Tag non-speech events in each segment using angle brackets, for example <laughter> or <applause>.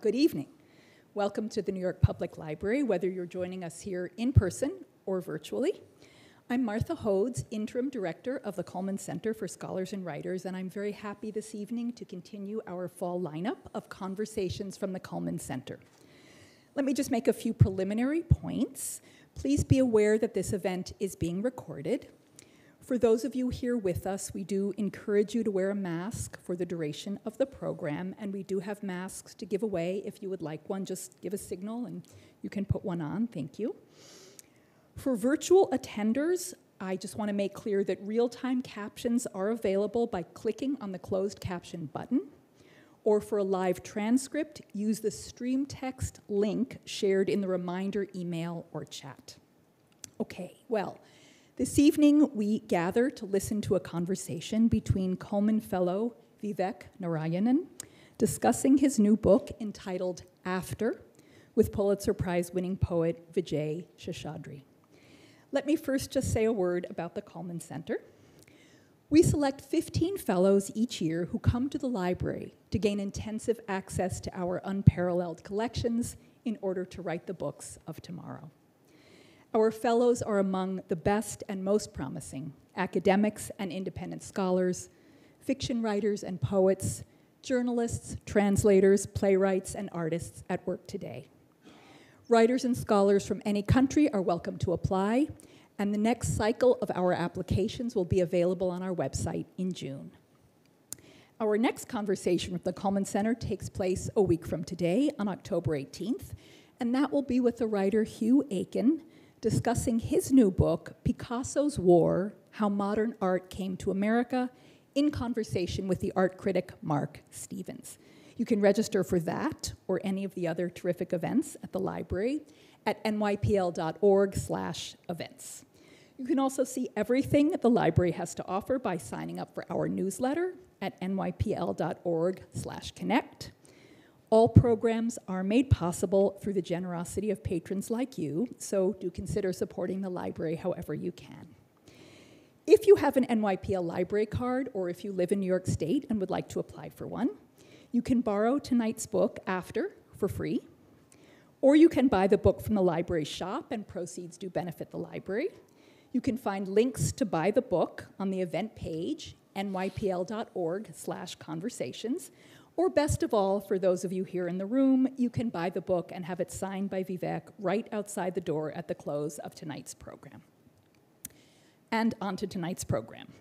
Good evening. Welcome to the New York Public Library, whether you're joining us here in person or virtually. I'm Martha Hodes, Interim Director of the Cullman Center for Scholars and Writers, and I'm very happy this evening to continue our fall lineup of conversations from the Cullman Center. Let me just make a few preliminary points. Please be aware that this event is being recorded. For those of you here with us, we do encourage you to wear a mask for the duration of the program, and we do have masks to give away. If you would like one, just give a signal and you can put one on. Thank you. For virtual attenders, I just want to make clear that real time captions are available by clicking on the closed caption button. Or for a live transcript, use the stream text link shared in the reminder email or chat. Okay, well, this evening, we gather to listen to a conversation between Cullman Fellow Vivek Narayanan discussing his new book entitled After with Pulitzer Prize winning poet Vijay Seshadri. Let me first just say a word about the Cullman Center. We select 15 fellows each year who come to the library to gain intensive access to our unparalleled collections in order to write the books of tomorrow. Our fellows are among the best and most promising academics and independent scholars, fiction writers and poets, journalists, translators, playwrights, and artists at work today. Writers and scholars from any country are welcome to apply, and the next cycle of our applications will be available on our website in June. Our next conversation with the Cullman Center takes place a week from today on October 18th, and that will be with the writer Hugh Eakin discussing his new book, Picasso's War How Modern Art Came to America, in conversation with the art critic Mark Stevens. You can register for that or any of the other terrific events at the library at nypl.org/events. You can also see everything the library has to offer by signing up for our newsletter at nypl.org/connect. All programs are made possible through the generosity of patrons like you, so do consider supporting the library however you can. If you have an NYPL library card or if you live in New York State and would like to apply for one, you can borrow tonight's book after for free, or you can buy the book from the library shop and proceeds do benefit the library. You can find links to buy the book on the event page, nypl.org/conversations, or best of all, for those of you here in the room, you can buy the book and have it signed by Vivek right outside the door at the close of tonight's program. And on to tonight's program.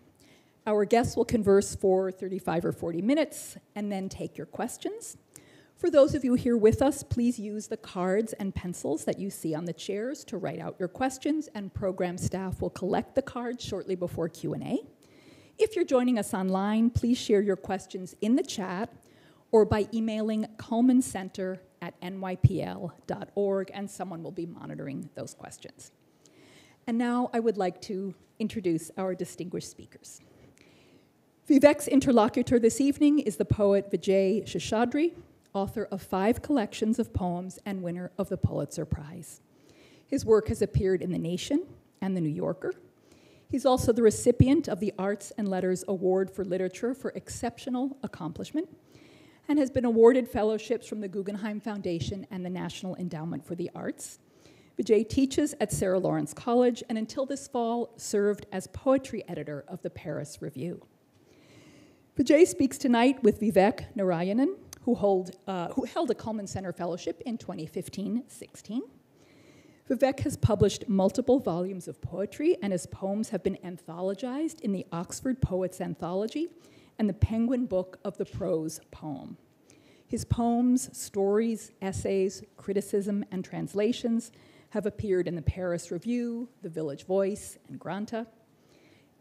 Our guests will converse for 35 or 40 minutes and then take your questions. For those of you here with us, please use the cards and pencils that you see on the chairs to write out your questions, and program staff will collect the cards shortly before Q&A. If you're joining us online, please share your questions in the chat or by emailing cullmancenter at nypl.org, and someone will be monitoring those questions. And now I would like to introduce our distinguished speakers. Vivek's interlocutor this evening is the poet Vijay Seshadri, author of five collections of poems and winner of the Pulitzer Prize. His work has appeared in The Nation and The New Yorker. He's also the recipient of the Arts and Letters Award for Literature for Exceptional Accomplishment and has been awarded fellowships from the Guggenheim Foundation and the National Endowment for the Arts. Vijay teaches at Sarah Lawrence College and until this fall served as poetry editor of the Paris Review. Vijay speaks tonight with Vivek Narayanan, who, hold, uh, who held a Cullman Center Fellowship in 2015-16. Vivek has published multiple volumes of poetry, and his poems have been anthologized in the Oxford Poets Anthology and the Penguin Book of the Prose Poem. His poems, stories, essays, criticism, and translations have appeared in the Paris Review, the Village Voice, and Granta.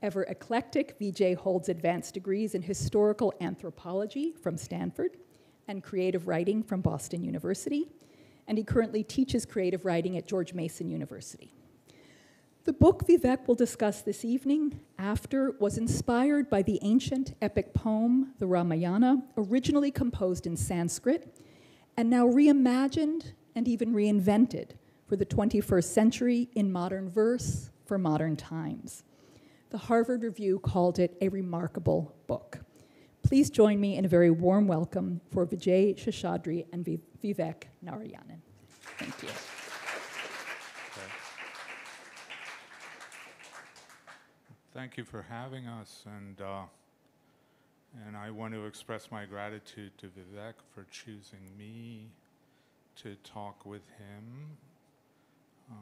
Ever eclectic, Vijay holds advanced degrees in historical anthropology from Stanford and creative writing from Boston University, and he currently teaches creative writing at George Mason University. The book Vivek will discuss this evening, After, was inspired by the ancient epic poem, the Ramayana, originally composed in Sanskrit, and now reimagined and even reinvented for the 21st century in modern verse for modern times. The Harvard Review called it a remarkable book. Please join me in a very warm welcome for Vijay Seshadri and Vivek Narayanan. Thank you. Thank you for having us, and uh, and I want to express my gratitude to Vivek for choosing me to talk with him, uh,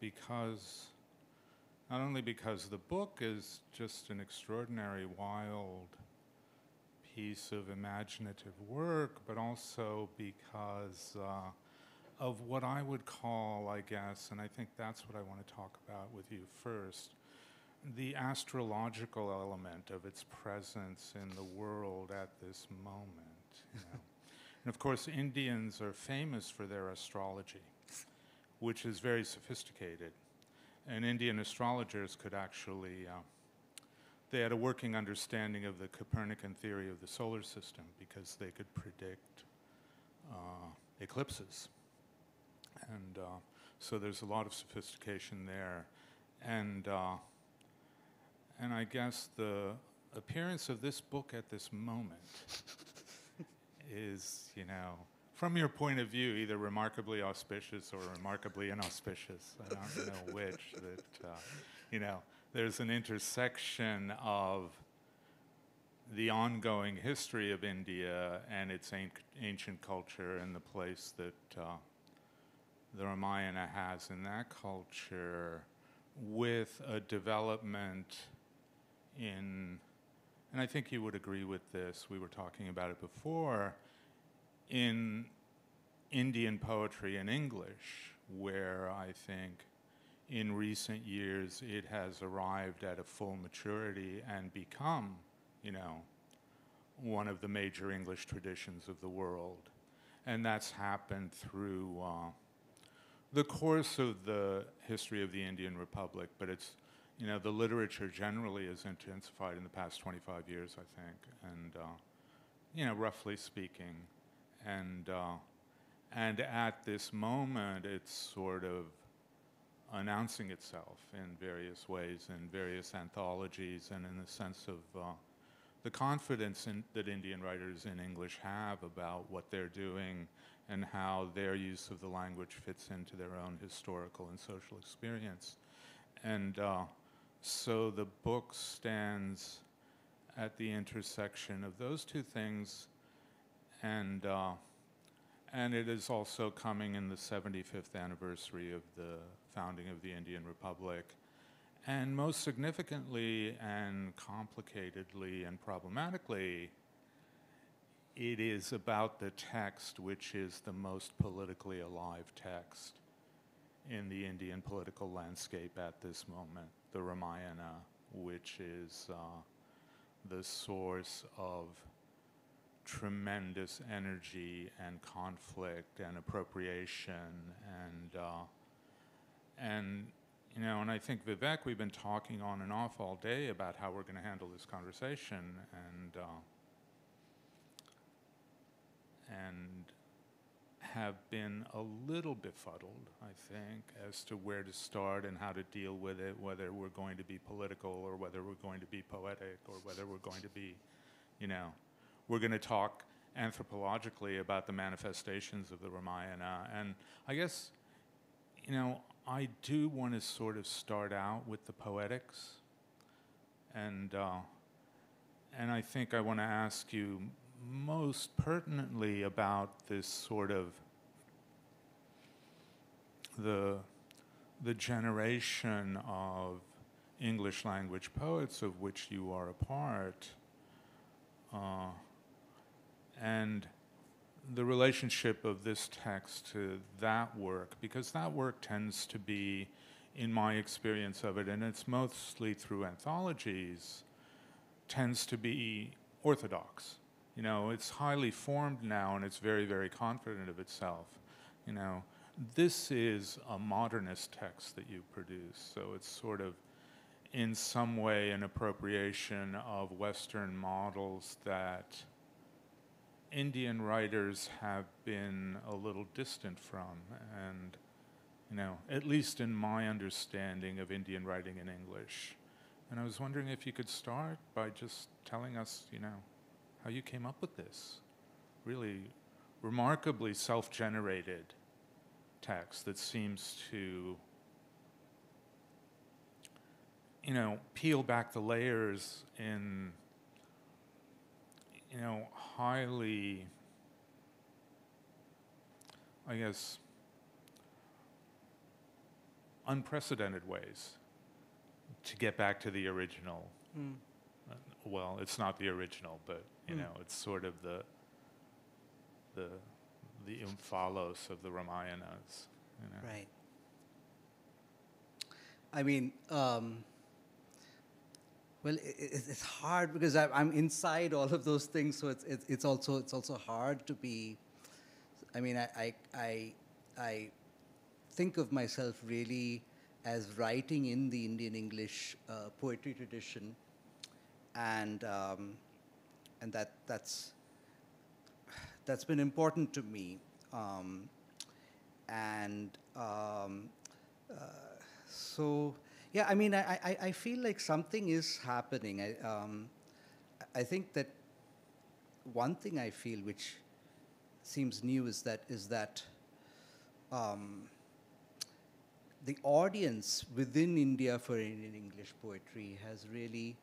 because not only because the book is just an extraordinary, wild piece of imaginative work, but also because uh, of what I would call, I guess, and I think that's what I want to talk about with you first the astrological element of its presence in the world at this moment. You know. and of course, Indians are famous for their astrology, which is very sophisticated. And Indian astrologers could actually, uh, they had a working understanding of the Copernican theory of the solar system because they could predict uh, eclipses. And uh, so there's a lot of sophistication there. And uh, and I guess the appearance of this book at this moment is, you know, from your point of view, either remarkably auspicious or remarkably inauspicious. I don't know which. That, uh, you know, there's an intersection of the ongoing history of India and its ancient culture and the place that uh, the Ramayana has in that culture with a development in, and I think you would agree with this, we were talking about it before, in Indian poetry in English, where I think in recent years it has arrived at a full maturity and become, you know, one of the major English traditions of the world. And that's happened through uh, the course of the history of the Indian Republic, but it's you know, the literature generally has intensified in the past 25 years, I think, and, uh, you know, roughly speaking. And, uh, and at this moment, it's sort of announcing itself in various ways, in various anthologies, and in the sense of uh, the confidence in, that Indian writers in English have about what they're doing and how their use of the language fits into their own historical and social experience. And uh, so the book stands at the intersection of those two things, and uh, and it is also coming in the 75th anniversary of the founding of the Indian Republic. And most significantly and complicatedly and problematically, it is about the text which is the most politically alive text in the Indian political landscape at this moment the Ramayana, which is uh, the source of tremendous energy and conflict and appropriation and uh, and you know and I think Vivek we've been talking on and off all day about how we're going to handle this conversation and uh, and have been a little befuddled, I think, as to where to start and how to deal with it, whether we're going to be political or whether we're going to be poetic or whether we're going to be, you know, we're going to talk anthropologically about the manifestations of the Ramayana. And I guess, you know, I do want to sort of start out with the poetics. And, uh, and I think I want to ask you most pertinently about this sort of the, the generation of English language poets of which you are a part, uh, and the relationship of this text to that work, because that work tends to be, in my experience of it, and it's mostly through anthologies, tends to be orthodox. You know, it's highly formed now and it's very, very confident of itself. You know, this is a modernist text that you produce, so it's sort of in some way an appropriation of Western models that Indian writers have been a little distant from. And, you know, at least in my understanding of Indian writing in English. And I was wondering if you could start by just telling us, you know, how you came up with this really remarkably self-generated text that seems to you know peel back the layers in you know highly i guess unprecedented ways to get back to the original Mm. well it's not the original but you Mm. know it's sort of the the the omphalos of the ramayanas you know? Right. I mean, um, well, it's hard because I, I'm inside all of those things, so it's, it's also it's also hard to be. I mean, I I I, I think of myself really as writing in the Indian English uh, poetry tradition, and um, and that that's that's been important to me. Um, and um, uh, so yeah i mean I, I, I feel like something is happening I, um, I think that one thing i feel which seems new is that is that um, the audience within india for indian english poetry has really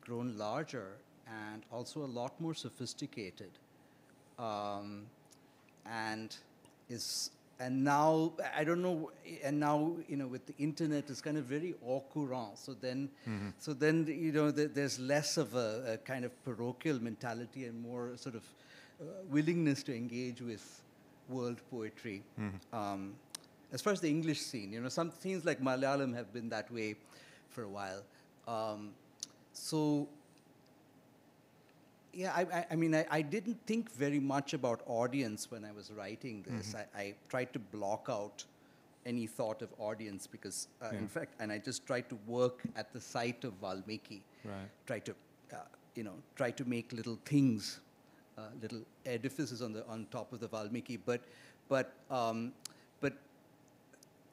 grown larger and also a lot more sophisticated um, and is and now I don't know and now you know with the internet it's kind of very au courant. So then so then you know th- there's less of a, a kind of parochial mentality and more sort of uh, willingness to engage with world poetry. Um, as far as the English scene you know some scenes like Malayalam have been that way for a while. Um, so yeah, I, I, mean, I, I didn't think very much about audience when I was writing this. I, I tried to block out any thought of audience because, uh, Yeah. in fact, and I just tried to work at the site of Valmiki. Right. Try to, uh, you know, try to make little things, uh, little edifices on the on top of the Valmiki. But, but, um, but,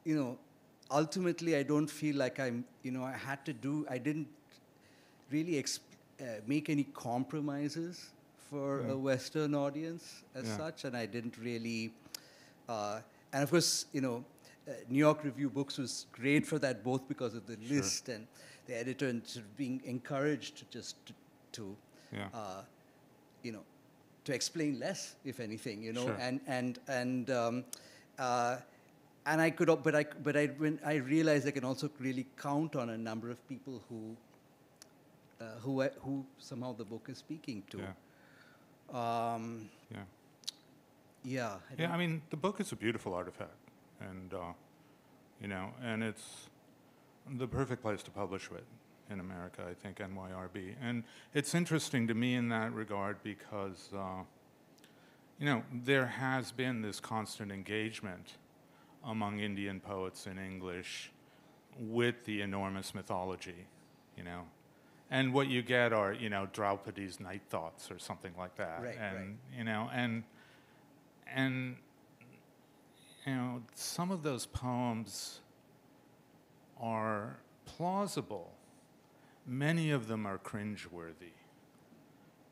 you know, ultimately, I don't feel like I'm. You know, I had to do. I didn't really exp- make any compromises for Yeah. a Western audience as Yeah. such, and I didn't really. Uh, and of course, you know, uh, New York Review Books was great for that, both because of the Sure. list and the editor, and sort of being encouraged to just to, to Yeah. uh, you know, to explain less, if anything, you know, Sure. and and and um, uh, and I could, but I but I when I realized I can also really count on a number of people who uh, who who somehow the book is speaking to. Yeah. Um, Yeah. yeah. I Yeah, I mean, the book is a beautiful artifact, and uh, you know, and it's the perfect place to publish it in America. I think NYRB, and it's interesting to me in that regard because uh, you know there has been this constant engagement among Indian poets in English with the enormous mythology, you know. And what you get are, you know, Draupadi's night thoughts or something like that. Right, and right. you know, and and you know, some of those poems are plausible. Many of them are cringeworthy,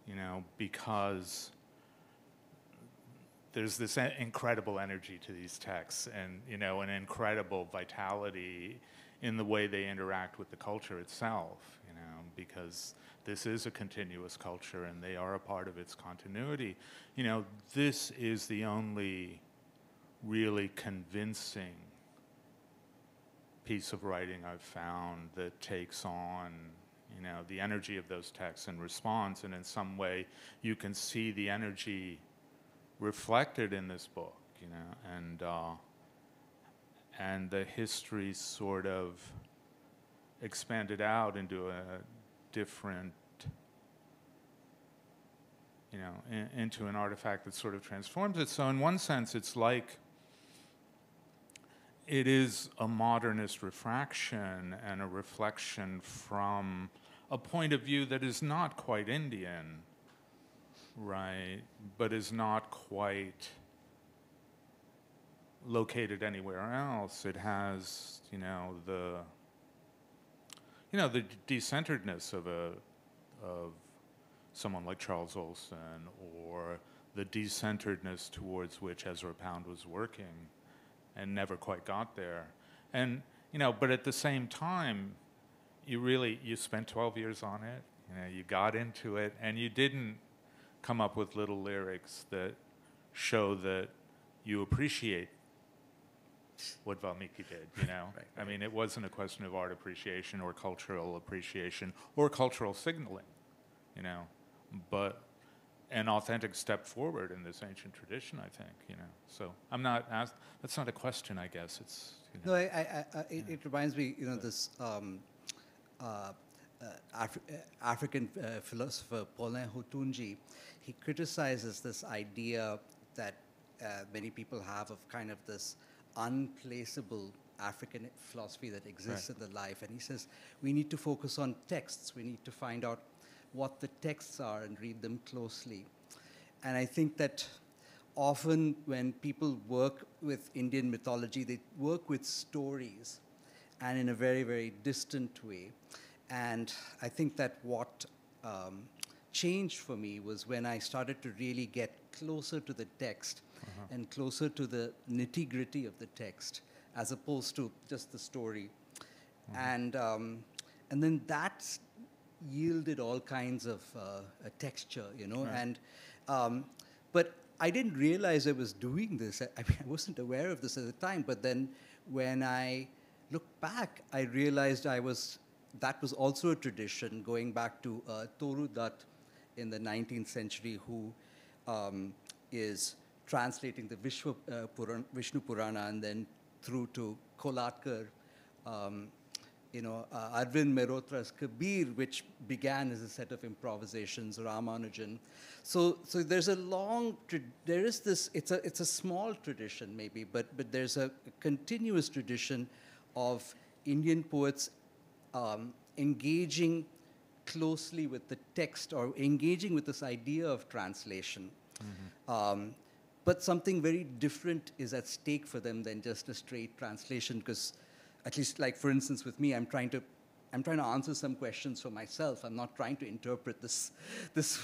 you know, because there's this incredible energy to these texts and, you know, an incredible vitality in the way they interact with the culture itself, because this is a continuous culture and they are a part of its continuity. You know, this is the only really convincing piece of writing I've found that takes on, you know, the energy of those texts and responds, and in some way you can see the energy reflected in this book, you know, and uh, and the history sort of expanded out into a different you know, in, into an artifact that sort of transforms it. So, in one sense, it's like it is a modernist refraction and a reflection from a point of view that is not quite Indian, right, but is not quite located anywhere else. It has, you know, the you know the decenteredness of a of someone like Charles Olson or the decenteredness towards which Ezra Pound was working and never quite got there. And, you know, but at the same time, you really, you spent 12 years on it, you know, you got into it, and you didn't come up with little lyrics that show that you appreciate what Valmiki did, you know? <laughs> Right, I mean, it wasn't a question of art appreciation or cultural appreciation or cultural signaling, you know, but an authentic step forward in this ancient tradition, I think, you know. So I'm not asked, that's not a question, I guess. It's, you know. No, I, I, I, it, it reminds me, you know, this um, uh, uh, Afri- uh, African uh, philosopher Paulin Hountondji, he criticizes this idea that uh, many people have of kind of this unplaceable African philosophy that exists Right. in the life. And he says we need to focus on texts. We need to find out what the texts are and read them closely. And I think that often when people work with Indian mythology, they work with stories and in a very, very distant way. And I think that what um, changed for me was when I started to really get closer to the text and closer to the nitty gritty of the text as opposed to just the story. And, um, and then that yielded all kinds of uh, a texture, you know. Right. And um, but I didn't realize I was doing this. I, I mean, I wasn't aware of this at the time. But then when I look back, I realized I was that was also a tradition going back to uh, Toru Dutt in the 19th century, who um, is translating the Vishwa, uh, Puran, Vishnu Purana and then through to Kolatkar um, you know, uh, Arvind Mehrotra's Kabir, which began as a set of improvisations, Ramanujan. So, so there's a long, there is this, it's a, it's a small tradition maybe, but, but there's a continuous tradition of Indian poets um, engaging closely with the text or engaging with this idea of translation. Um, but something very different is at stake for them than just a straight translation because at least like for instance with me i'm trying to i'm trying to answer some questions for myself. I'm not trying to interpret this this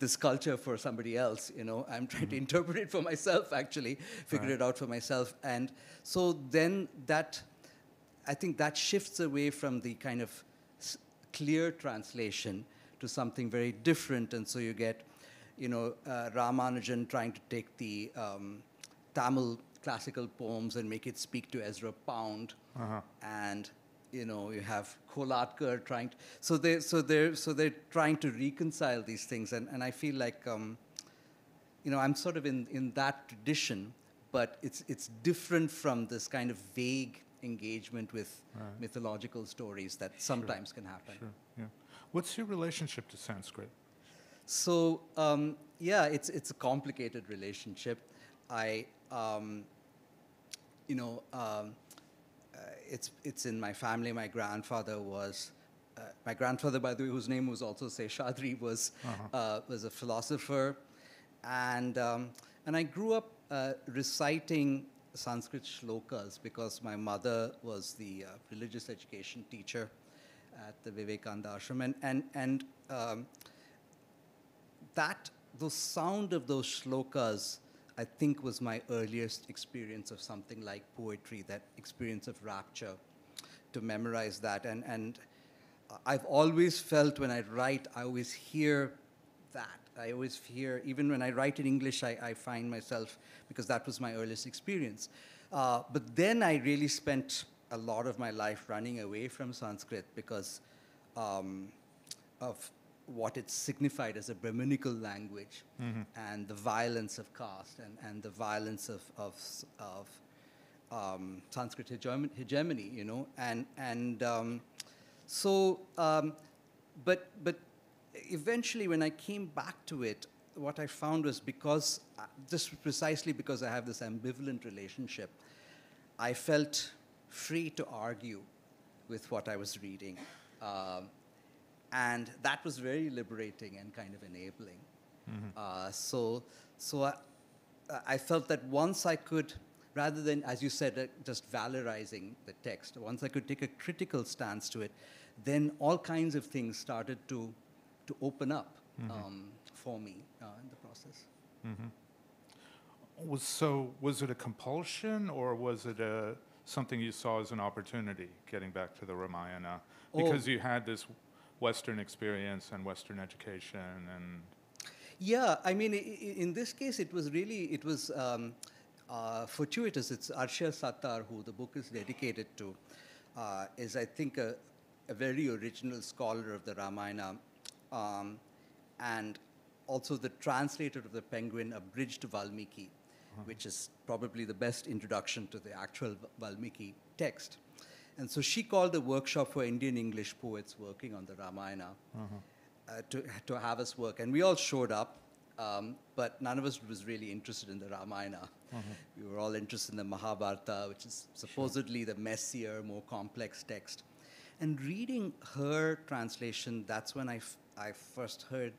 this culture for somebody else you know? I'm trying to mm-hmm. interpret it for myself actually figure Right. it out for myself. And so then that i think that shifts away from the kind of clear translation to something very different. And so you get you know uh, ramanujan trying to take the um, tamil classical poems and make it speak to ezra pound Uh-huh. and you know you have Kolatkar trying to, so they so they're so they're trying to reconcile these things and, and I feel like um, you know I'm sort of in, in that tradition but it's it's different from this kind of vague engagement with Right. mythological stories that sometimes can happen. Sure, yeah. What's your relationship to Sanskrit? So um, yeah, it's it's a complicated relationship. I um, you know um, uh, it's it's in my family. My grandfather was. Uh, my grandfather, by the way, whose name was also Seshadri, was Uh-huh. uh, was a philosopher, and um, and I grew up uh, reciting Sanskrit shlokas because my mother was the uh, religious education teacher at the Vivekananda Ashram, and and and um, that the sound of those shlokas i think was my earliest experience of something like poetry that experience of rapture to memorize that. And and i've always felt when i write i always hear that. I always hear even when i write in english i, I find myself because that was my earliest experience. Uh, but then i really spent a lot of my life running away from sanskrit because um, of what it signified as a Brahminical language and the violence of caste and, and the violence of, of, of um, Sanskrit hegemony, hegemony, you know. And, and um, so, um, but, but eventually when I came back to it, what I found was because, uh, just precisely because I have this ambivalent relationship, I felt free to argue with what I was reading. Um, and that was very liberating and kind of enabling. Uh, so, so I, I felt that once I could, rather than, as you said, uh, just valorizing the text, once I could take a critical stance to it, then all kinds of things started to, to open up. um, for me uh, in the process. Was so was it a compulsion or was it a something you saw as an opportunity getting back to the Ramayana Oh. because you had this Western experience and Western education and Yeah, I mean, in this case, it was really it was um, uh, fortuitous. It's Arshia Sattar, who the book is dedicated to, uh, is I think a, a very original scholar of the Ramayana, um, and also the translator of the Penguin, abridged Valmiki, which is probably the best introduction to the actual Valmiki text. And so she called a workshop for Indian English poets working on the Ramayana uh, to, to have us work. And we all showed up, um, but none of us was really interested in the Ramayana. We were all interested in the Mahabharata, which is supposedly the messier, more complex text. And reading her translation, that's when I, f- I first heard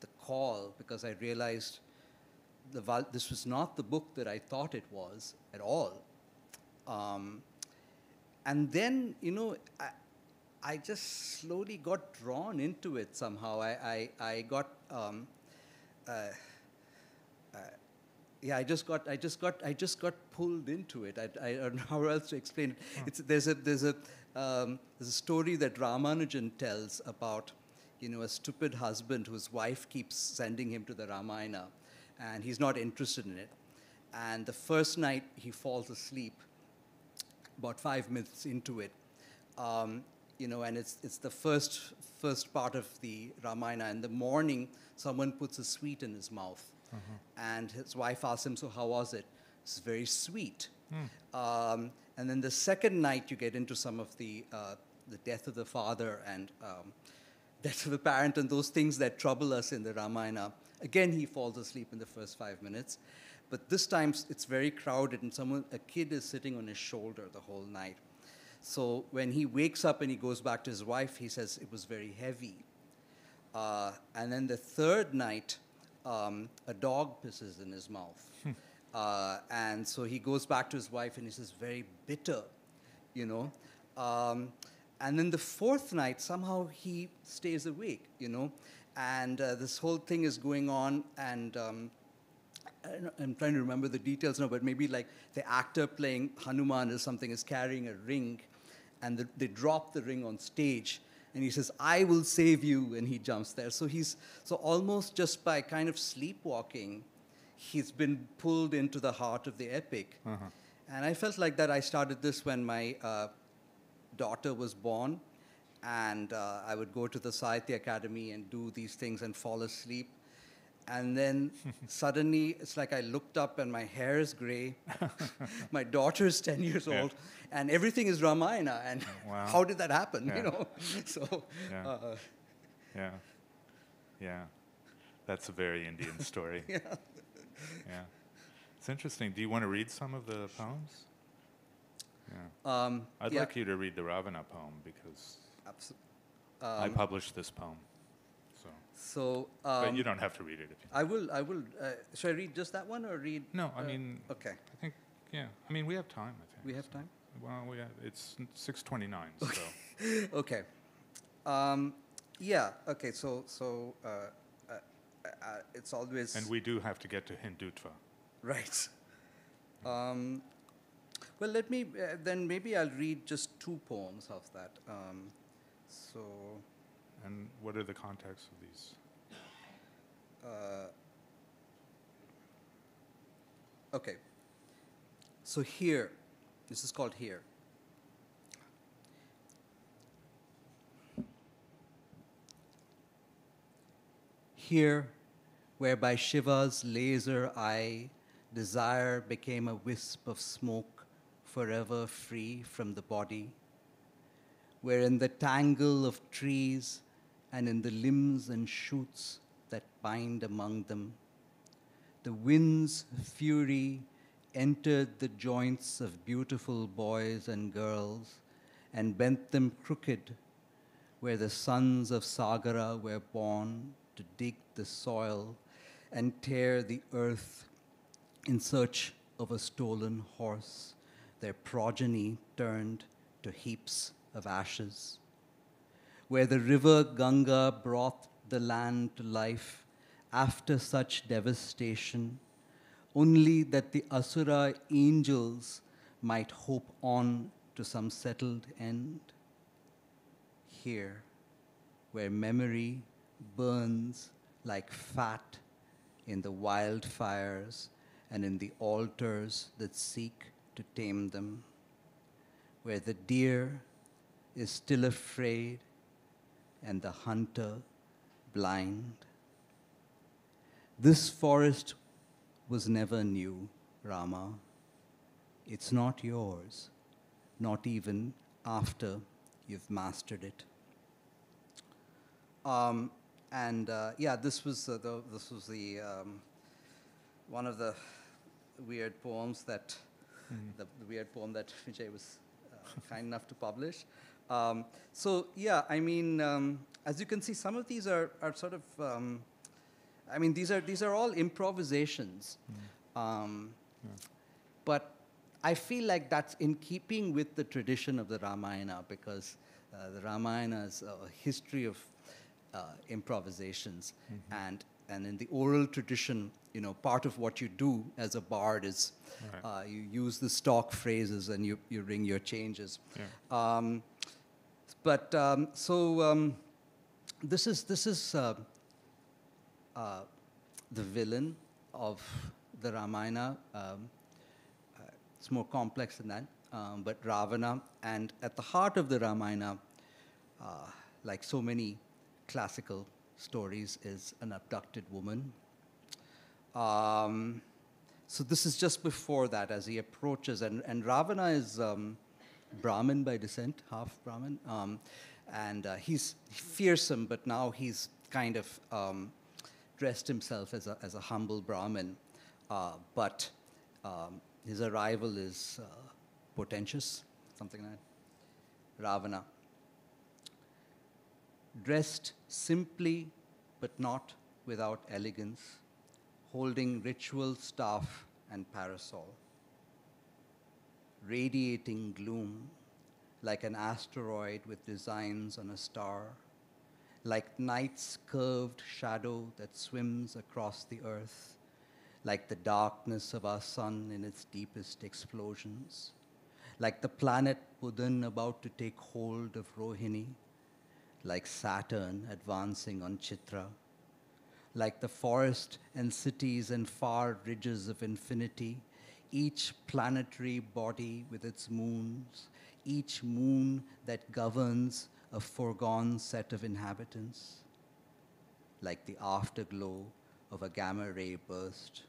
the call because I realized the this was not the book that I thought it was at all. Um, and then, you know, I, I just slowly got drawn into it somehow. I, I, I got, um, uh, uh, yeah, I just got, I just got, I just got pulled into it. I, I don't know <laughs> how else to explain it. It's, there's a, there's a, um, there's a story that Ramanujan tells about, you know, a stupid husband whose wife keeps sending him to the Ramayana, and he's not interested in it. And the first night he falls asleep, about five minutes into it, um, you know, and it's it's the first first part of the Ramayana. In the morning, someone puts a sweet in his mouth, and his wife asks him, "So how was it?" It's very sweet. Um, and then the second night, you get into some of the uh, the death of the father and um, <laughs> death of the parent and those things that trouble us in the Ramayana. Again, he falls asleep in the first five minutes. But this time it's very crowded, and someone, a kid is sitting on his shoulder the whole night. So when he wakes up and he goes back to his wife, he says it was very heavy. Uh, and then the third night, um, a dog pisses in his mouth. uh, and so he goes back to his wife and he says, very bitter, you know. Um, and then the fourth night, somehow he stays awake, you know. And uh, this whole thing is going on, and um, I don't know, I'm trying to remember the details now, but maybe like the actor playing Hanuman or something is carrying a ring, and the, they drop the ring on stage, and he says, "I will save you," and he jumps there. So he's so almost just by kind of sleepwalking, he's been pulled into the heart of the epic, and I felt like that. I started this when my uh, daughter was born, and uh, I would go to the Sahitya Akademi and do these things and fall asleep. And then <laughs> suddenly, it's like I looked up and my hair is gray. <laughs> my daughter is 10 years Yeah. old, and everything is Ramayana. And Wow. how did that happen? Yeah. You know? <laughs> So, Yeah. uh, yeah. Yeah. That's a very Indian story. yeah. Yeah. It's interesting. Do you want to read some of the poems? Yeah. Um, I'd yeah, like you to read the Ravana poem because abso- I um, published this poem. So, So, but um, you don't have to read it if you. I will. I will. Uh, should I read just that one or read? No, I uh, mean, Okay. I think, yeah. I mean, we have time. I think We have so. time. Well, we have, it's six twenty-nine. So, <laughs> Okay. Um, yeah. Okay. So so uh, uh, uh, it's always and we do have to get to Hindutva. right. Um, well, let me uh, then maybe I'll read just two poems of that. Um, so And what are the contexts of these? uh, okay. So here, this is called here. Here, where by Shiva's laser eye, desire became a wisp of smoke, forever free from the body, where in the tangle of trees and in the limbs and shoots that bind among them, the wind's fury entered the joints of beautiful boys and girls and bent them crooked, where the sons of Sagara were born to dig the soil and tear the earth in search of a stolen horse, their progeny turned to heaps of ashes. Where the river Ganga brought the land to life after such devastation, only that the Asura angels might hope on to some settled end. Here, where memory burns like fat in the wildfires and in the altars that seek to tame them, where the deer is still afraid and the hunter blind. This forest was never new, Rama. It's not yours, not even after you've mastered it. Um, and uh, yeah, this was uh, the, this was the um, one of the weird poems that the, the weird poem that Vijay was uh, kind enough to publish. Um, so yeah, I mean, um, as you can see, some of these are, are sort of, um, I mean, these are these are all improvisations, um, but I feel like that's in keeping with the tradition of the Ramayana because uh, the Ramayana is a history of uh, improvisations, and and in the oral tradition, you know, part of what you do as a bard is Right. uh, you use the stock phrases and you, you ring your changes. Yeah. Um, but um, so um, this is this is uh, uh, the villain of the Ramayana. Um, uh, it's more complex than that, um, but Ravana. And at the heart of the Ramayana, uh, like so many classical stories, is an abducted woman. Um, so this is just before that, as he approaches, and, and Ravana is um, Brahmin by descent, half Brahmin, um, and uh, he's fearsome, but now he's kind of um, dressed himself as a, as a humble Brahmin, uh, but um, his arrival is uh, portentous, something like that. Ravana. Dressed simply but not without elegance, holding ritual staff and parasol, radiating gloom like an asteroid with designs on a star, like night's curved shadow that swims across the earth, like the darkness of our sun in its deepest explosions, like the planet Budan about to take hold of Rohini, like Saturn advancing on Chitra, like the forest and cities and far ridges of infinity, each planetary body with its moons, each moon that governs a foregone set of inhabitants, like the afterglow of a gamma ray burst,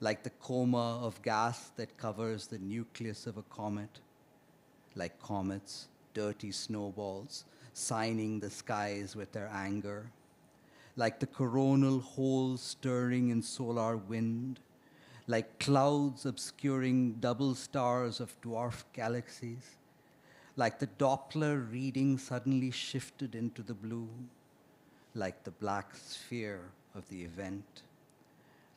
like the coma of gas that covers the nucleus of a comet, like comets, dirty snowballs, signing the skies with their anger, like the coronal holes stirring in solar wind, like clouds obscuring double stars of dwarf galaxies, like the Doppler reading suddenly shifted into the blue, like the black sphere of the event,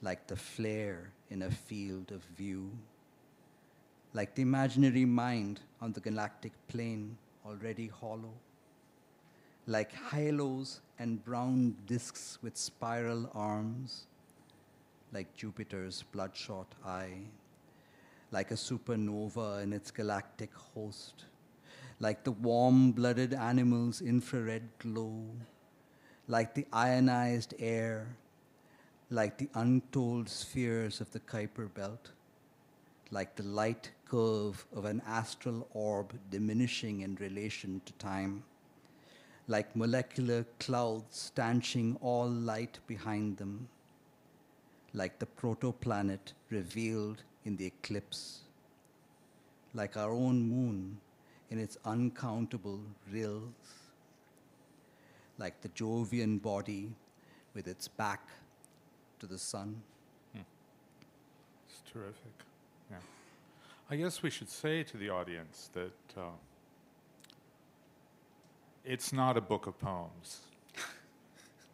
like the flare in a field of view, like the imaginary mind on the galactic plane already hollow, like halos and brown disks with spiral arms, like Jupiter's bloodshot eye, like a supernova in its galactic host, like the warm blooded animal's infrared glow, like the ionized air, like the untold spheres of the Kuiper belt, like the light curve of an astral orb diminishing in relation to time, like molecular clouds stanching all light behind them, like the protoplanet revealed in the eclipse, like our own moon in its uncountable rills, like the Jovian body with its back to the sun. It's terrific. Yeah. I guess we should say to the audience that uh, it's not a book of poems.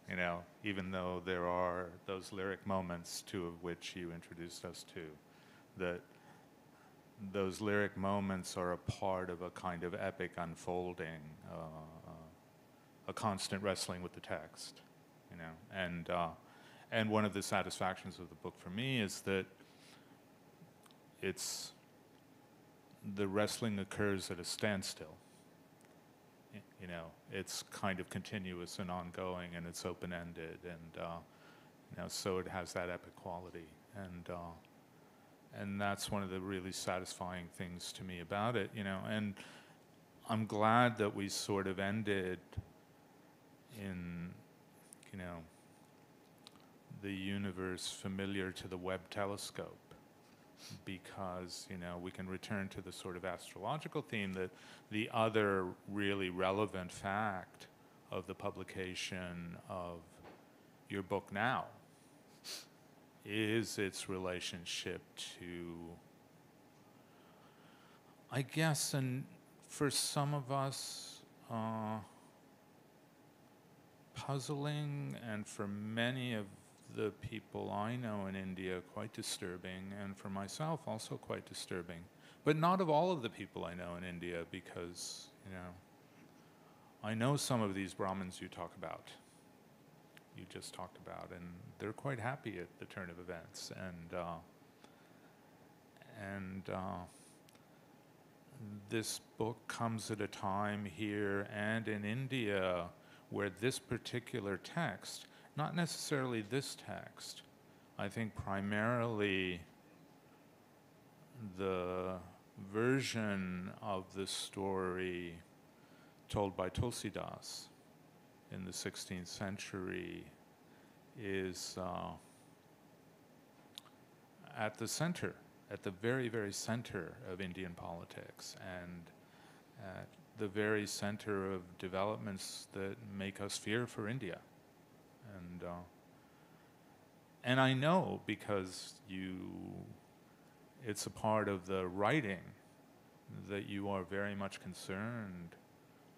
You know, even though there are those lyric moments, two of which you introduced us to, that those lyric moments are a part of a kind of epic unfolding, uh, a constant wrestling with the text. you know. And uh, and one of the satisfactions of the book for me is that it's the wrestling occurs at a standstill. You know, it's kind of continuous and ongoing, and it's open-ended, and uh, you know, so it has that epic quality, and uh, and that's one of the really satisfying things to me about it. You know, and I'm glad that we sort of ended in, you know, the universe familiar to the Webb telescope because, you know, we can return to the sort of astrological theme that the other really relevant fact of the publication of your book now is its relationship to I guess, and for some of us, uh, puzzling, and for many of the people I know in India, quite disturbing, and for myself, also quite disturbing. But not of all of the people I know in India, because, you know, I know some of these Brahmins you talk about, you just talked about, and they're quite happy at the turn of events. And, uh, and, uh, this book comes at a time here and in India where this particular text, not necessarily this text, I think primarily the version of the story told by Tulsidas in the 16th century is uh, at the center at the very, very center of Indian politics and at the very center of developments that make us fear for India. And, uh, and I know because you, it's a part of the writing that you are very much concerned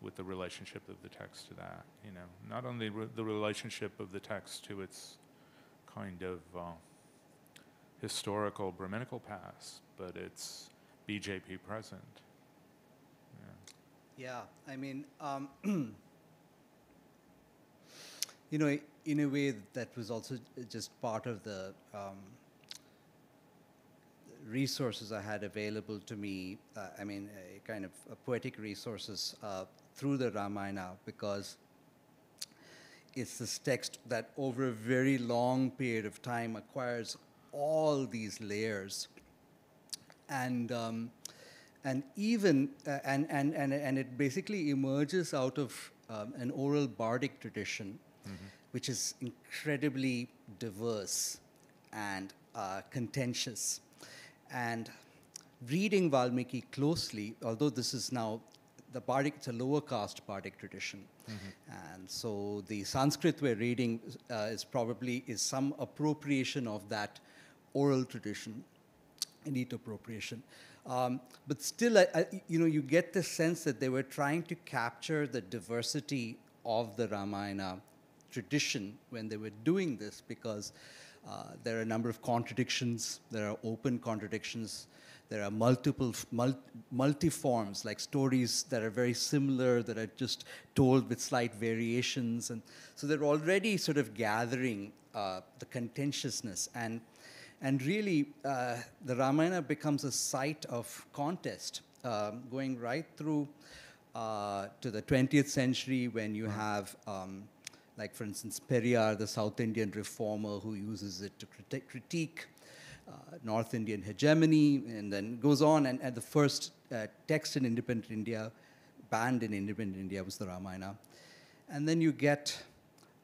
with the relationship of the text to that. You know, not only re- the relationship of the text to its kind of uh, historical Brahminical past, but it's BJP present. Yeah. Yeah, I mean, um, <clears throat> you know, in a way that was also just part of the um, resources I had available to me. Uh, I mean, kind of poetic resources uh, through the Ramayana because it's this text that over a very long period of time acquires all these layers and um, and even uh, and, and and and it basically emerges out of um, an oral bardic tradition which is incredibly diverse and uh, contentious. And reading valmiki closely although this is now the bardic it's a lower caste bardic tradition. And so the sanskrit we're reading uh, is probably is some appropriation of that oral tradition neat appropriation. Um, but still, I, I, you know, you get the sense that they were trying to capture the diversity of the Ramayana tradition when they were doing this because uh, there are a number of contradictions, there are open contradictions, there are multiple, mul- multiforms, like stories that are very similar, that are just told with slight variations. And so they're already sort of gathering uh, the contentiousness. And and really, uh, the Ramayana becomes a site of contest, um, going right through uh, to the 20th century when you have, um, like, for instance, Periyar, the South Indian reformer, who uses it to criti- critique uh, North Indian hegemony, and then goes on. And, and the first uh, text in independent India, banned in independent India, was the Ramayana. And then you get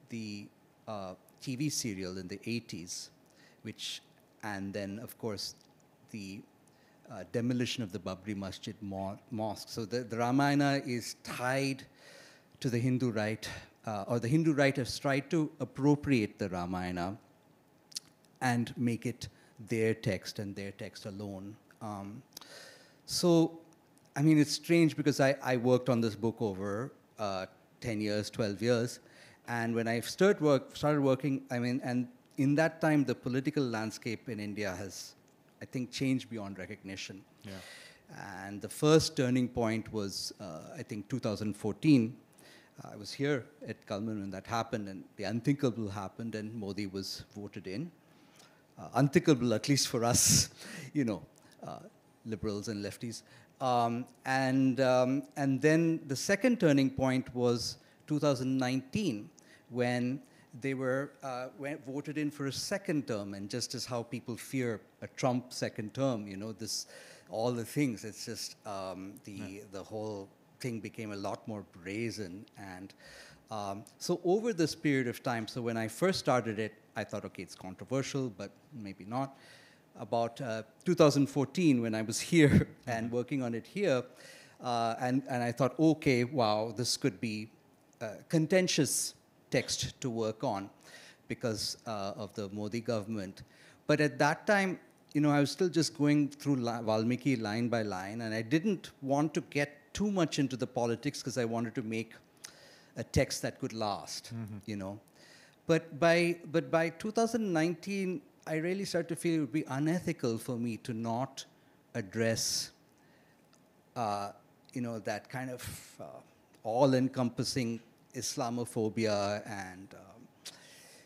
the uh, TV serial in the 80s, which, and then of course the uh, demolition of the Babri Masjid mo- mosque. So the, the Ramayana is tied to the Hindu right, uh, or the Hindu writers tried to appropriate the Ramayana and make it their text and their text alone. Um, so, I mean, it's strange because I, I worked on this book over uh, 10 years, 12 years. And when I started, work, started working, I mean, and in that time, the political landscape in India has, I think, changed beyond recognition. Yeah. And the first turning point was, uh, I think, 2014, I was here at Cullman when that happened, and the unthinkable happened, and Modi was voted in. Uh, unthinkable, at least for us, <laughs> you know, uh, liberals and lefties. Um, and, um, and then the second turning point was 2019, when they were uh, voted in for a second term, and just as how people fear a Trump second term, you know, this, all the things, it's just um, the, yeah. the whole thing became a lot more brazen. And um, so over this period of time, so when I first started it, I thought, okay, it's controversial, but maybe not. About uh, 2014, when I was <laughs> here and working on it here, uh, and, and I thought, okay, wow, this could be contentious text to work on because uh, of the Modi government. But at that time, you know, I was still just going through Valmiki line by line, and I didn't want to get too much into the politics because I wanted to make a text that could last, mm-hmm. you know. But by, but by 2019, I really started to feel it would be unethical for me to not address, uh, you know, that kind of uh, all-encompassing Islamophobia and um,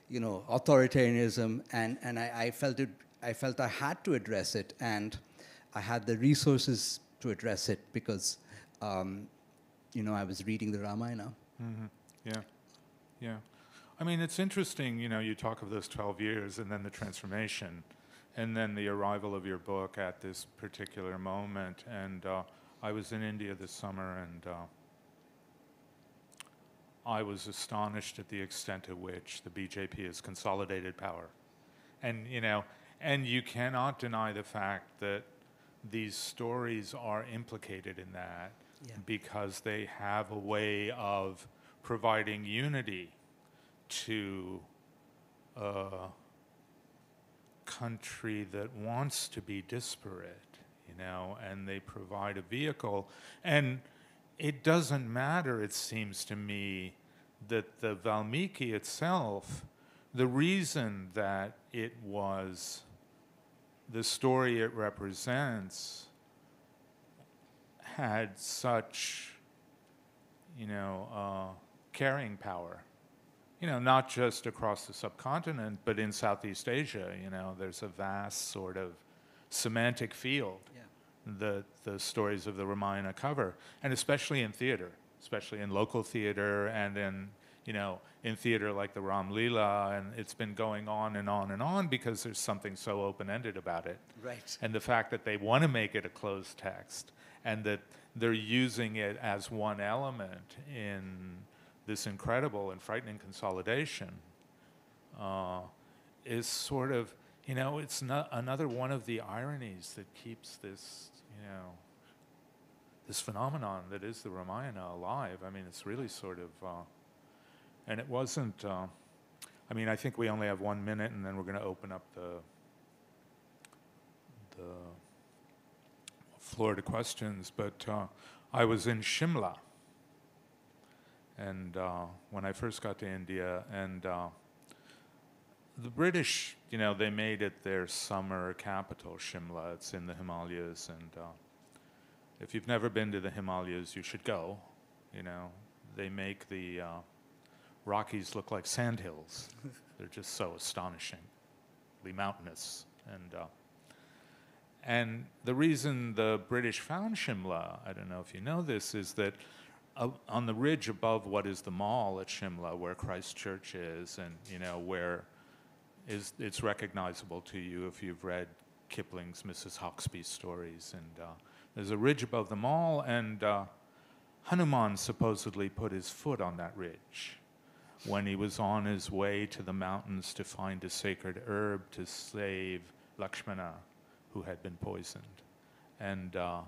you know authoritarianism, and and I, I, felt it. I felt I had to address it, and I had the resources to address it because um, you know I was reading the Ramayana. Mm-hmm. Yeah, yeah. I mean, it's interesting. You know, you talk of those twelve years, and then the transformation, and then the arrival of your book at this particular moment. And uh, I was in India this summer, and. Uh, I was astonished at the extent to which the BJP has consolidated power. And, you know, and you cannot deny the fact that these stories are implicated in that yeah. because they have a way of providing unity to a country that wants to be disparate, you know, and they provide a vehicle. And it doesn't matter, it seems to me, that the Valmiki itself, the reason that it was the story it represents had such, you know, uh, carrying power. You know, not just across the subcontinent, but in Southeast Asia. You know, there's a vast sort of semantic field yeah. that the stories of the Ramayana cover, and especially in theater especially in local theater and in you know in theater like the Ram Leela, and it's been going on and on and on because there's something so open-ended about it. Right. And the fact that they want to make it a closed text and that they're using it as one element in this incredible and frightening consolidation uh, is sort of you know it's not another one of the ironies that keeps this you know this phenomenon that is the Ramayana alive. I mean, it's really sort of, uh, and it wasn't. Uh, I mean, I think we only have one minute, and then we're going to open up the the floor to questions. But uh, I was in Shimla, and uh, when I first got to India, and uh, the British, you know, they made it their summer capital, Shimla. It's in the Himalayas, and uh, if you've never been to the Himalayas, you should go. You know, they make the uh, Rockies look like sandhills. <laughs> They're just so astonishingly mountainous. And, uh, and the reason the British found Shimla, I don't know if you know this, is that uh, on the ridge above what is the mall at Shimla, where Christ Church is, and you know where is it's recognizable to you if you've read Kipling's Mrs. Hauksbee stories and uh, there's a ridge above the mall, and uh, Hanuman supposedly put his foot on that ridge when he was on his way to the mountains to find a sacred herb to save Lakshmana, who had been poisoned. And, uh,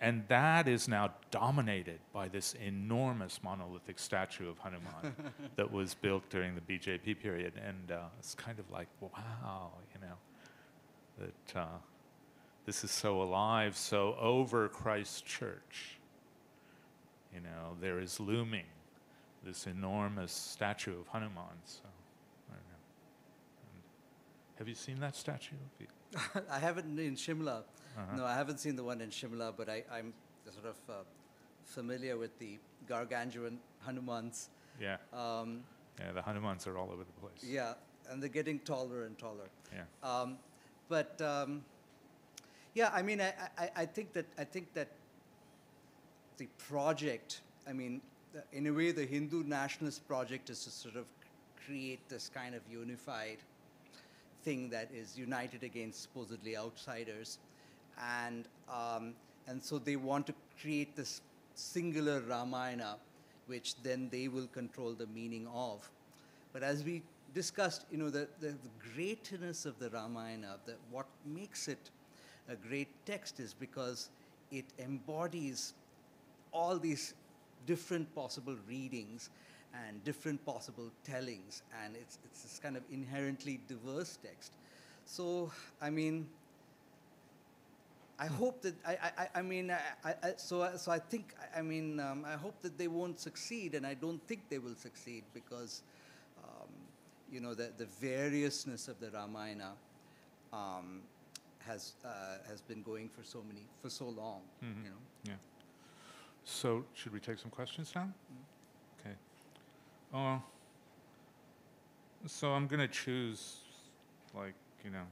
and that is now dominated by this enormous monolithic statue of Hanuman <laughs> that was built during the BJP period. And uh, it's kind of like, wow, you know, that uh, this is so alive. So over Christ Church, you know, there is looming this enormous statue of Hanuman. So, I don't know. And have you seen that statue? <laughs> I haven't in Shimla. Uh-huh. No, I haven't seen the one in Shimla, but I, am sort of uh, familiar with the gargantuan Hanumans. Yeah. Um, Yeah, the Hanumans are all over the place. yeah, and they're getting taller and taller. Yeah. Um, but um, yeah, I mean, I, I, I think that I think that the project, I mean, in a way, the Hindu nationalist project is to sort of create this kind of unified thing that is united against supposedly outsiders, and um, and so they want to create this singular Ramayana, which then they will control the meaning of. But as we discussed, you know, the, the, the greatness of the Ramayana, the, what makes it a great text is because it embodies all these different possible readings and different possible tellings, and it's, it's this kind of inherently diverse text. So, I mean, I hope that I, I, I mean I, I, so I- so I think I mean um, I hope that they won't succeed and I don't think they will succeed because um, you know the the variousness of the Ramayana um, has uh, has been going for so many for so long Mhm. you know Yeah. So, should we take some questions now? Okay. Uh, so, I'm going to choose, like, you know,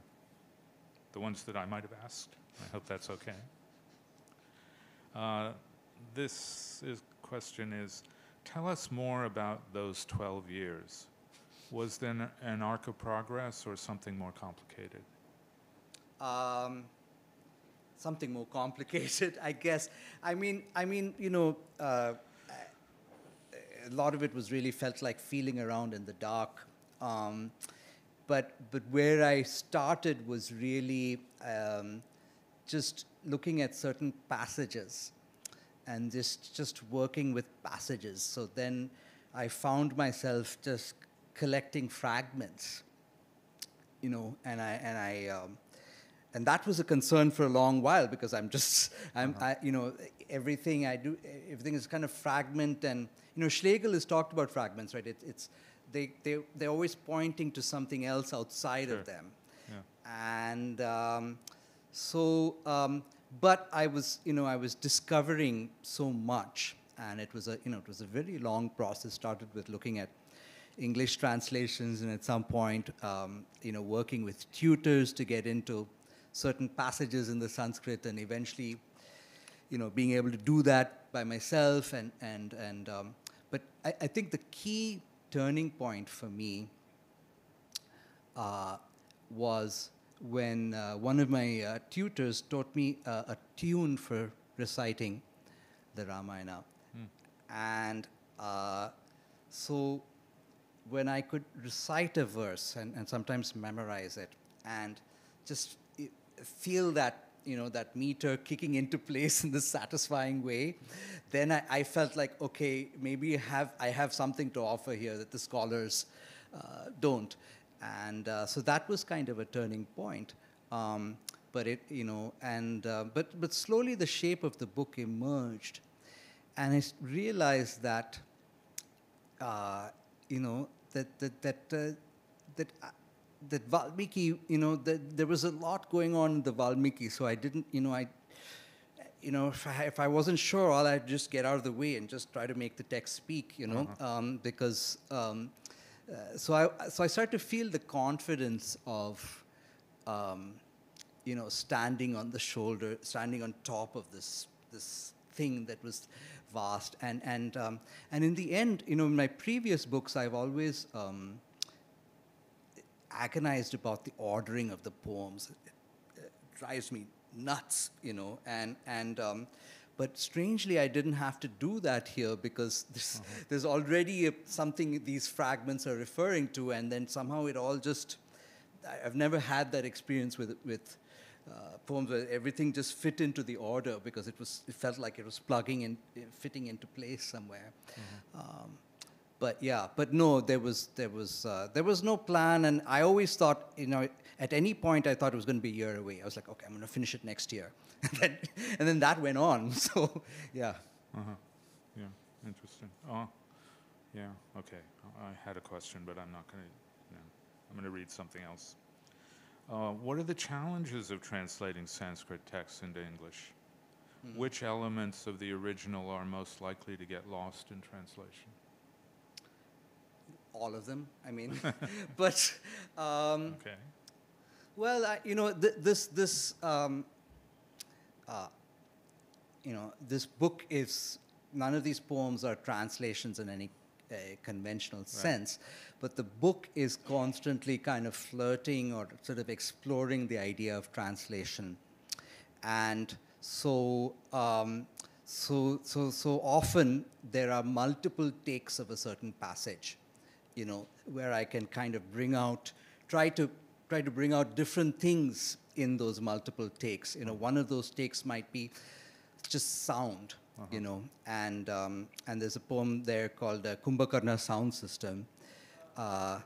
the ones that I might have asked. I hope that's okay. Uh, this is, question is Tell us more about those 12 years. Was there an, an arc of progress or something more complicated? um, something more complicated, <laughs> I guess. I mean, I mean, you know, uh, a lot of it was really felt like feeling around in the dark. Um, but but where I started was really um, just looking at certain passages and just just working with passages. So then I found myself just collecting fragments you know, and I and I um, and that was a concern for a long while because I'm just <laughs> I'm I, you know everything I do everything is kind of fragment and you know Schlegel has talked about fragments right it, it's they they they're always pointing to something else outside Sure. of them Yeah. and um, so um, but I was you know I was discovering so much and it was a you know it was a very long process started with looking at English translations and at some point um, you know working with tutors to get into certain passages in the Sanskrit and eventually you know being able to do that by myself and and and um, but I, I think the key turning point for me uh, was when uh, one of my uh, tutors taught me uh, a tune for reciting the Ramayana. And uh, so when I could recite a verse and, and sometimes memorize it and just feel that you know that meter kicking into place in this satisfying way then I, I felt like okay maybe have I have something to offer here that the scholars uh, don't. And uh, so that was kind of a turning point. Um, but it you know and uh, but but slowly the shape of the book emerged and i realized that uh, you know that that that uh, that uh, that Valmiki, you know, that there was a lot going on in the Valmiki, so I didn't, you know, I, you know, if I, if I wasn't sure, all I'd just get out of the way and just try to make the text speak, you know, um, because um, uh, so I so I started to feel the confidence of, um, you know, standing on the shoulder, standing on top of this this thing that was vast, and and um, and in the end, you know, in my previous books, I've always um, agonized about the ordering of the poems. It, it drives me nuts, you know, and and. Um, but strangely, I didn't have to do that here because <laughs> there's, there's already a, something these fragments are referring to, and then somehow it all just. I've never had that experience with with uh, poems where everything just fit into the order because it was it felt like it was plugging in, fitting into place somewhere. Um, but yeah, but no, there was there was uh, there was no plan, and I always thought, you know, at any point I thought it was going to be a year away. I was like, okay, I'm going to finish it next year, <laughs> and then and then that went on. <laughs> So yeah, Uh-huh. Yeah, interesting. Oh, yeah, okay. I had a question, but I'm not going to, no. I'm going to read something else. Uh, what are the challenges of translating Sanskrit texts into English? which elements of the original are most likely to get lost in translation? All of them, I mean. <laughs> but, um, Okay. well, I, you know, th- this, this, um, uh, you know, this book is, none of these poems are translations in any uh, conventional sense, but the book is constantly kind of flirting or sort of exploring the idea of translation. And so, um, so, so, so often there are multiple takes of a certain passage, you know, where I can kind of bring out, try to, try to bring out different things in those multiple takes. You know, one of those takes might be just sound, you know, and, um, and there's a poem there called uh, Kumbhakarna Sound System, uh,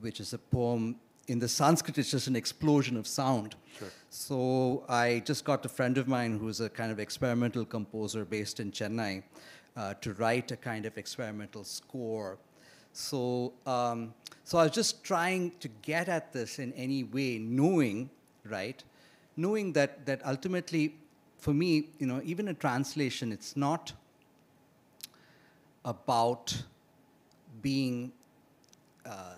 which is a poem in the Sanskrit, it's just an explosion of sound. Sure. So I just got a friend of mine who's a kind of experimental composer based in Chennai uh, to write a kind of experimental score. So, um, so I was just trying to get at this in any way, knowing, right, knowing that that ultimately, for me, you know, even a translation, it's not about being uh,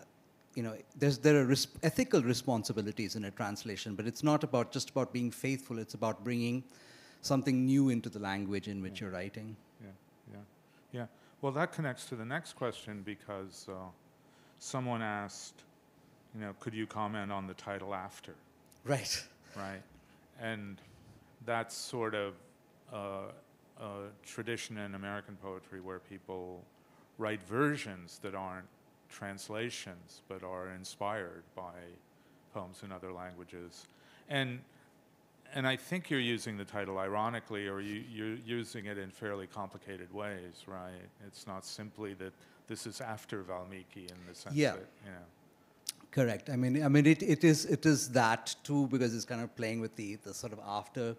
you know, there's, there are res- ethical responsibilities in a translation, but it's not about just about being faithful. It's about bringing something new into the language in which you're writing. Yeah, yeah, yeah. Well, that connects to the next question because uh, someone asked, you know, could you comment on the title after, Right. right? And that's sort of uh, a tradition in American poetry where people write versions that aren't translations but are inspired by poems in other languages. And and I think you're using the title ironically, or you, you're using it in fairly complicated ways, right? It's not simply that this is after Valmiki in the sense Yeah. that, you know. Correct. I mean, I mean, it, it is it is that too because it's kind of playing with the the sort of after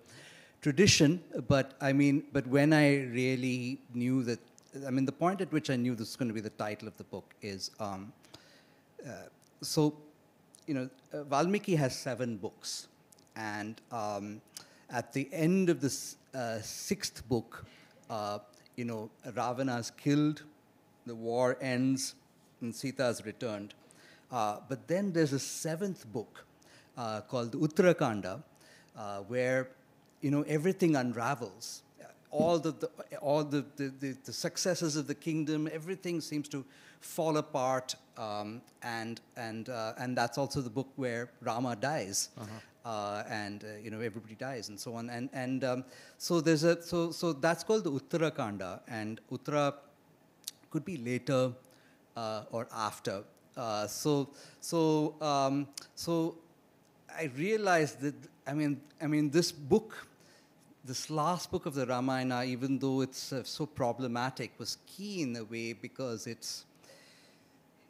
tradition. But I mean, but when I really knew that, I mean, the point at which I knew this was going to be the title of the book is, um, uh, so, you know, uh, Valmiki has seven books, and um, at the end of this uh, sixth book, uh, you know, Ravana is killed, the war ends, and Sita has returned. Uh, but then there's a seventh book uh, called Uttarakanda, uh, where you know everything unravels. All the, the all the, the, the, successes of the kingdom, everything seems to fall apart, um, and and uh, and that's also the book where Rama dies, uh, and uh, you know everybody dies and so on. And and um, so there's a so so that's called the Uttarakanda, and Uttara could be later uh, or after. Uh, so, so, um, so I realized that I mean, I mean, this book, this last book of the Ramayana, even though it's uh, so problematic, was key in a way because it's,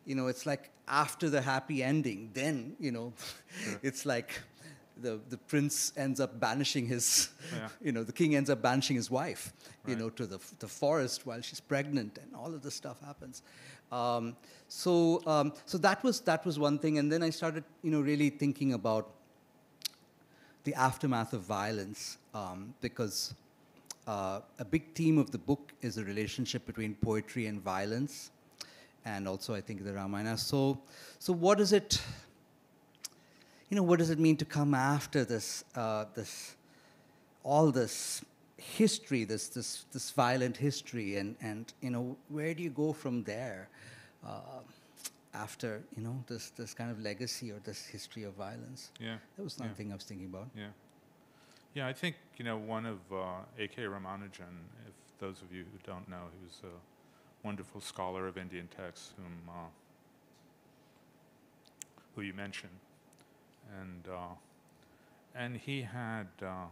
you know, it's like after the happy ending, then you know, <laughs> it's like. The, the prince ends up banishing his, Yeah. <laughs> you know, the king ends up banishing his wife, you know, to the, the forest while she's pregnant, and all of this stuff happens. Um, so, um, so that was that was one thing, and then I started, you know, really thinking about the aftermath of violence, um, because uh, a big theme of the book is the relationship between poetry and violence, and also I think the Ramayana. So, so what is it? You know, what does it mean to come after this, uh, this, all this history, this, this, this violent history, and, and you know, where do you go from there uh, after you know this, this kind of legacy or this history of violence? Yeah. That was yeah. something I was thinking about. Yeah. Yeah, I think, you know, one of uh, A.K. Ramanujan, if those of you who don't know, he was a wonderful scholar of Indian texts whom, uh, who you mentioned. And, uh, and he had uh,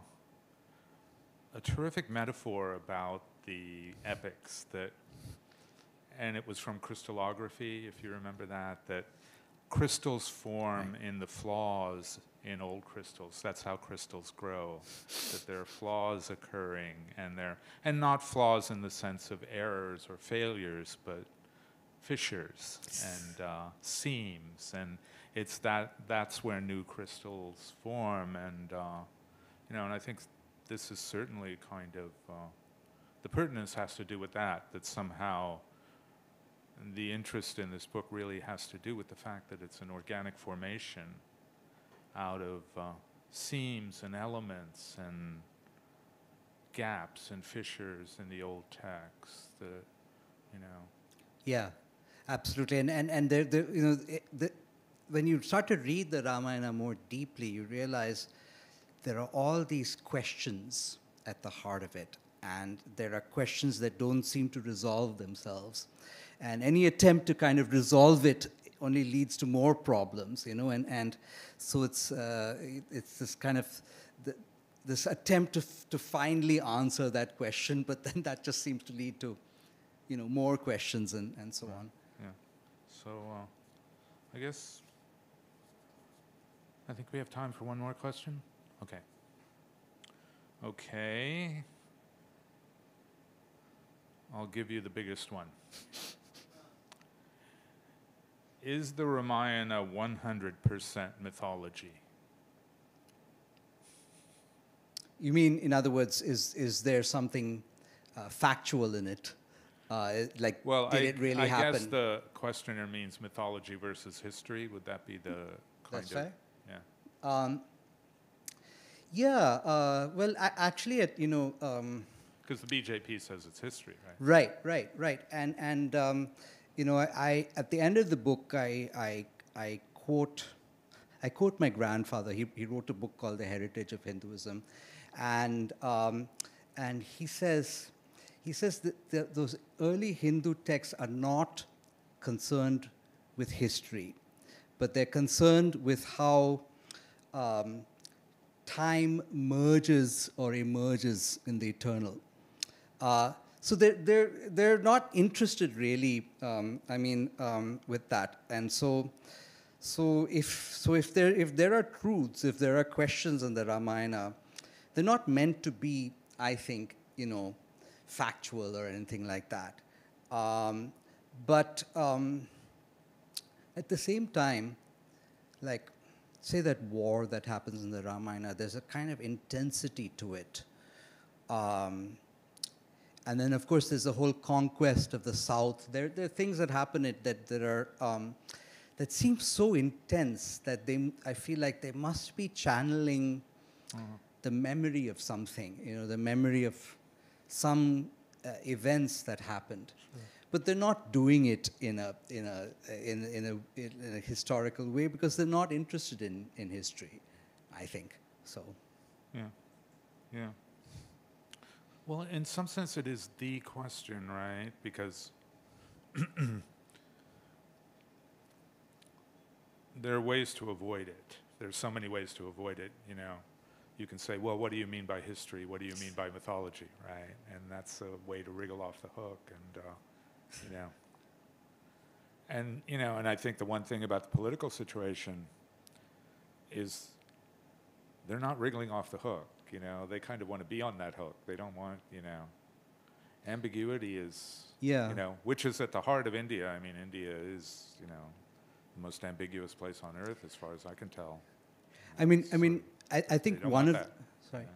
a terrific metaphor about the epics that, and it was from crystallography, if you remember that, that crystals form in the flaws in old crystals. That's how crystals grow. that there are flaws occurring, and they're and not flaws in the sense of errors or failures, but fissures and uh, seams, and it's that that's where new crystals form, and uh, you know, and I think this is certainly kind of uh, the pertinence has to do with that. That somehow the interest in this book really has to do with the fact that it's an organic formation out of uh, seams and elements and gaps and fissures in the old text. The, you know. Yeah, absolutely. And and and there, there you know, the, when you start to read the Ramayana more deeply, you realize there are all these questions at the heart of it, and there are questions that don't seem to resolve themselves, and any attempt to kind of resolve it only leads to more problems, you know, and and so it's uh, it's this kind of the, this attempt to, f- to finally answer that question, but then that just seems to lead to, you know, more questions and, and so on. Yeah. So uh, I guess I think we have time for one more question. Okay. Okay. I'll give you the biggest one. <laughs> Is the Ramayana 100% mythology? You mean, in other words, is, is there something uh, factual in it? Uh, like, Well, did I, it really I happen? guess the questioner means mythology versus history. Would that be the kind That's of fair. Yeah? Um, yeah, uh, well, I, actually, it, you know, um, Because the BJP says it's history, right? Right, right, right. And and um, you know, I, I at the end of the book, I I I quote I quote my grandfather. He he wrote a book called The Heritage of Hinduism, and um, and he says he says that the, those early Hindu texts are not concerned with history, but they're concerned with how um, time merges or emerges in the eternal. Uh, so they're, they're, they're not interested really, um, I mean, um, with that. And so, so, if, so if, there, if there are truths, if there are questions in the Ramayana, they're not meant to be, I think, you know, factual or anything like that. Um, but um, at the same time, like, say that war that happens in the Ramayana, there's a kind of intensity to it. Um, and then, of course, there's the whole conquest of the South. There, there are things that happen it, that, that are um, that seem so intense that they, I feel like they must be channeling the memory of something. You know, the memory of some uh, events that happened. But they're not doing it in a in a in, in a in a historical way because they're not interested in in history. I think so. Yeah. Yeah. Well, in some sense, it is the question, right? Because <clears throat> there are ways to avoid it. There's so many ways to avoid it, you know. You can say, well, what do you mean by history? What do you mean by mythology, right? And that's a way to wriggle off the hook, and, uh, you know. And, you know, and I think the one thing about the political situation is they're not wriggling off the hook. You know, they kind of want to be on that hook. They don't want, you know, ambiguity is, Yeah. you know, which is at the heart of India. I mean, India is, you know, the most ambiguous place on earth, as far as I can tell. I mean, I mean, I, I think one of that. sorry. Yeah.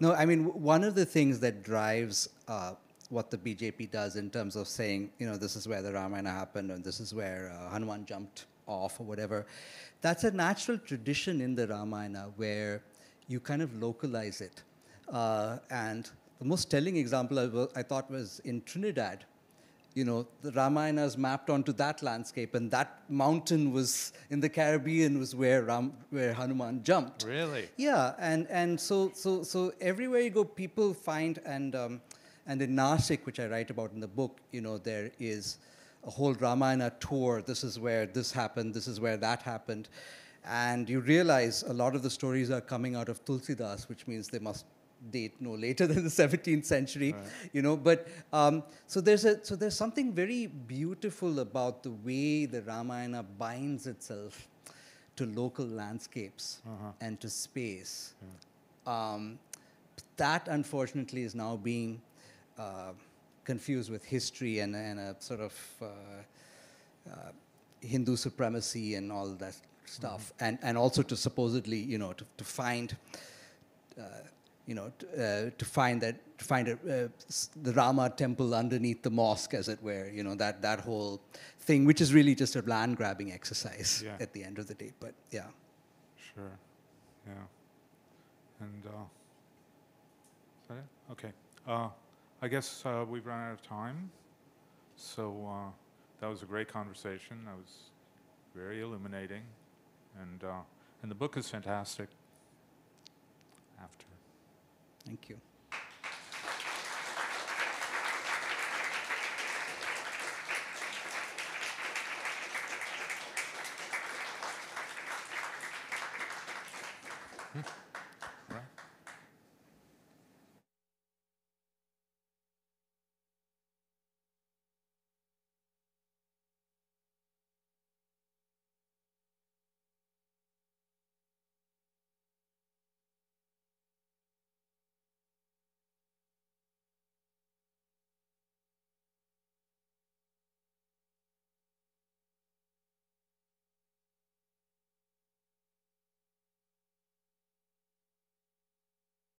No, I mean, one of the things that drives uh, what the BJP does in terms of saying, you know, this is where the Ramayana happened and this is where uh, Hanuman jumped off or whatever, that's a natural tradition in the Ramayana where you kind of localize it. Uh, and the most telling example I, I thought was in Trinidad. You know, the Ramayana is mapped onto that landscape, and that mountain was in the Caribbean was where Ram, where Hanuman jumped. Really? Yeah, and, and so, so, so everywhere you go, people find, and, um, and in Nasik, which I write about in the book, you know, there is a whole Ramayana tour. This is where this happened, this is where that happened. And you realize a lot of the stories are coming out of Tulsidas, which means they must date no later <laughs> than the 17th century, you know. But um, so there's a so there's something very beautiful about the way the Ramayana binds itself to local landscapes and to space. Um, that unfortunately is now being confused with history and, and a sort of uh, uh, Hindu supremacy and all that stuff, and and also to supposedly you know to, to find uh, you know, t- uh, to find that, to find a, uh, the Rama temple underneath the mosque, as it were, you know, that, that whole thing, which is really just a land grabbing exercise Yeah. at the end of the day. But yeah. Sure. Yeah. And uh, is that it? Okay. Uh, I guess uh, we've run out of time. So uh, that was a great conversation. That was very illuminating, and uh, and the book is fantastic. After. Thank you.